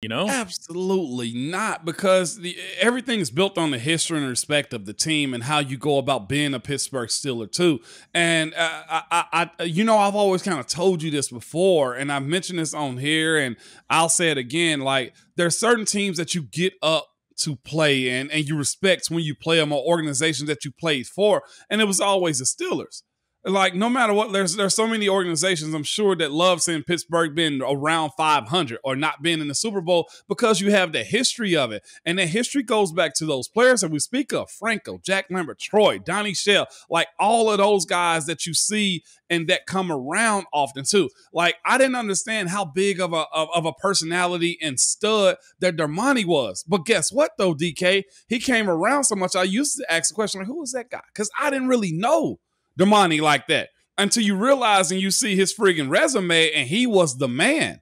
You know, absolutely not, because the, everything is built on the history and respect of the team and how you go about being a Pittsburgh Steeler too. And uh, I, I, you know, I've always kind of told you this before, and I've mentioned this on here, and I'll say it again. Like there's certain teams that you get up to play in and you respect when you play them or organizations that you played for, and it was always the Steelers like no matter what there's there's so many organizations i'm sure that love seeing pittsburgh being around 500 or not being in the super bowl because you have the history of it. And the history goes back to those players that we speak of franco jack lambert troy donnie shell like all of those guys that you see and that come around often too. Like i didn't understand how big of a of, of a personality and stud that Dermontti was. But guess what though dk he came around so much i used to ask the question like who was that guy? Because i didn't really know Dermontti like that until you realize and you see his friggin' resume and he was the man.